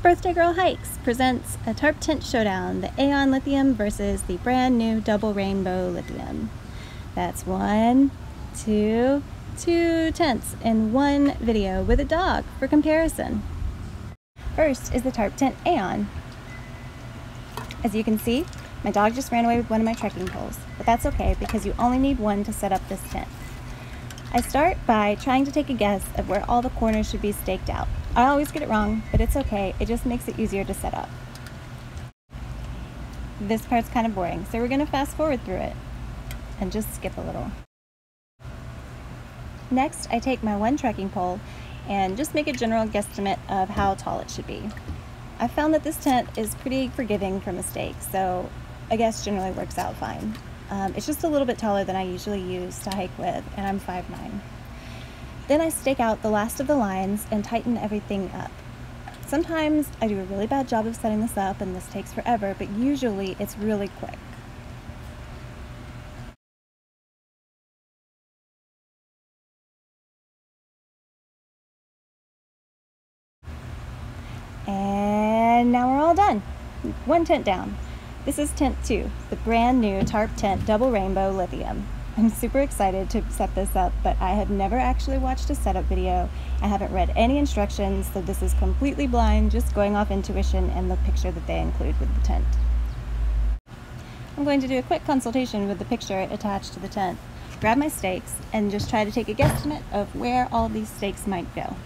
Birthday Girl Hikes presents a Tarptent showdown, the Aeon Lithium versus the brand new Double Rainbow Lithium. That's one, two, two tents in one video with a dog for comparison. First is the Tarptent Aeon. As you can see, my dog just ran away with one of my trekking poles, but that's okay because you only need one to set up this tent. I start by trying to take a guess of where all the corners should be staked out. I always get it wrong, but it's okay. It just makes it easier to set up. This part's kind of boring, so we're going to fast forward through it and just skip a little. Next, I take my one trekking pole and just make a general guesstimate of how tall it should be. I found that this tent is pretty forgiving for mistakes, so I guess generally works out fine. Um, it's just a little bit taller than I usually use to hike with, and I'm 5'9". Then I stake out the last of the lines and tighten everything up. Sometimes I do a really bad job of setting this up and this takes forever, but usually it's really quick. And now we're all done. One tent down. This is tent two, the brand new Tarptent double rainbow lithium. I'm super excited to set this up, but I have never actually watched a setup video. I haven't read any instructions, so this is completely blind, just going off intuition and the picture that they include with the tent. I'm going to do a quick consultation with the picture attached to the tent, grab my stakes, and just try to take a guesstimate of where all these stakes might go.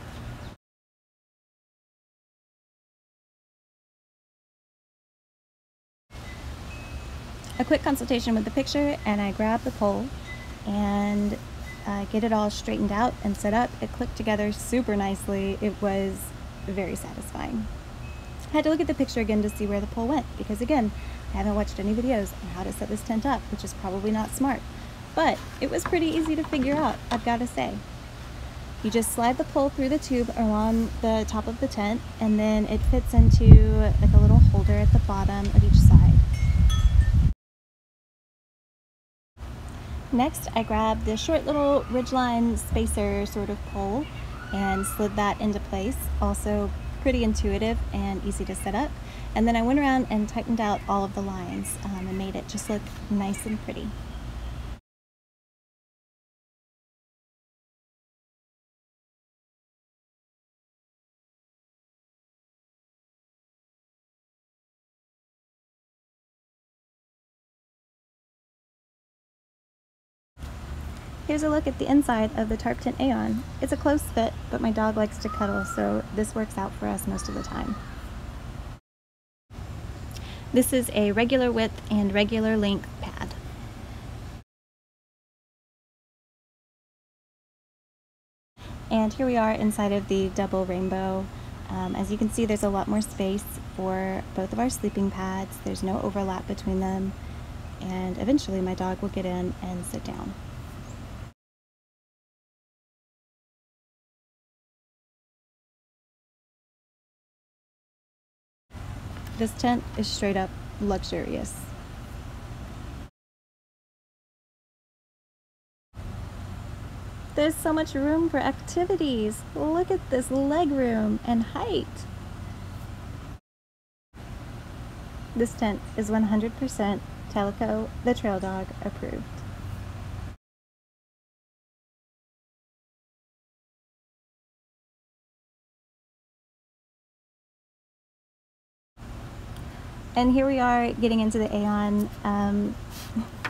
A quick consultation with the picture and I grab the pole and uh, get it all straightened out and set up. It clicked together super nicely. It was very satisfying. I had to look at the picture again to see where the pole went because again, I haven't watched any videos on how to set this tent up, which is probably not smart. But it was pretty easy to figure out, I've got to say. You just slide the pole through the tube along the top of the tent and then it fits into like a little holder at the bottom of each side. Next, I grabbed the short little ridgeline spacer sort of pole and slid that into place. Also pretty intuitive and easy to set up. And then I went around and tightened out all of the lines um, and made it just look nice and pretty. Here's a look at the inside of the Tarptent Aeon. It's a close fit, but my dog likes to cuddle, so this works out for us most of the time. This is a regular width and regular length pad. And here we are inside of the double rainbow. Um, as you can see, there's a lot more space for both of our sleeping pads. There's no overlap between them. And eventually my dog will get in and sit down. This tent is straight up luxurious. There's so much room for activities. Look at this leg room and height. This tent is 100% Teleco, the trail dog, approved. And here we are getting into the Aeon. Um,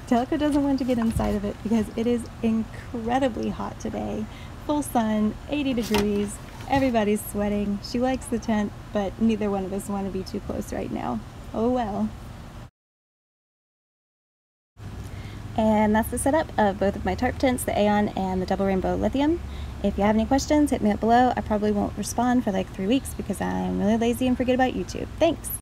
Teleco doesn't want to get inside of it because it is incredibly hot today. Full sun, 80 degrees, everybody's sweating. She likes the tent, but neither one of us want to be too close right now. Oh well. And that's the setup of both of my Tarptents, the Aeon and the Double Rainbow Lithium. If you have any questions, hit me up below. I probably won't respond for like three weeks because I'm really lazy and forget about YouTube. Thanks!